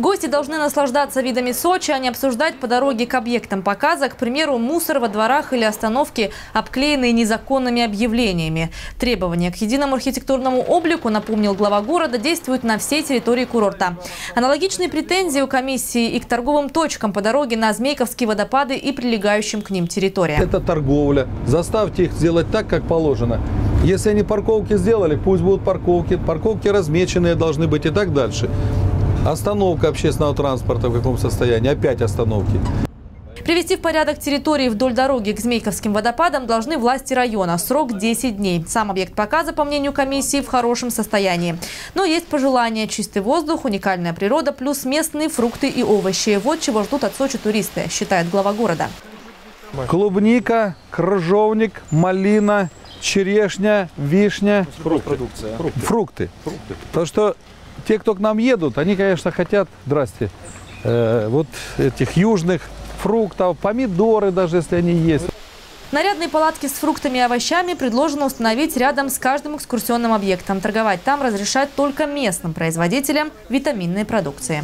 Гости должны наслаждаться видами Сочи, а не обсуждать по дороге к объектам показа, к примеру, мусор во дворах или остановки, обклеенные незаконными объявлениями. Требования к единому архитектурному облику, напомнил глава города, действуют на всей территории курорта. Аналогичные претензии у комиссии и к торговым точкам по дороге на Змейковские водопады и прилегающим к ним территориям. Это торговля. Заставьте их сделать так, как положено. Если они парковки сделали, пусть будут парковки. Парковки размеченные должны быть и так дальше. Остановка общественного транспорта в каком состоянии? Опять остановки. Привести в порядок территории вдоль дороги к Змейковским водопадам должны власти района. Срок 10 дней. Сам объект показа, по мнению комиссии, в хорошем состоянии. Но есть пожелания. Чистый воздух, уникальная природа, плюс местные фрукты и овощи. Вот чего ждут от Сочи туристы, считает глава города. Клубника, крыжовник, малина, черешня, вишня. Фрукты. Фрукты. Потому что те, кто к нам едут, они, конечно, хотят, здрасте, э, вот этих южных фруктов, помидоры даже, если они есть. Нарядные палатки с фруктами и овощами предложено установить рядом с каждым экскурсионным объектом. Торговать там разрешают только местным производителям витаминной продукции.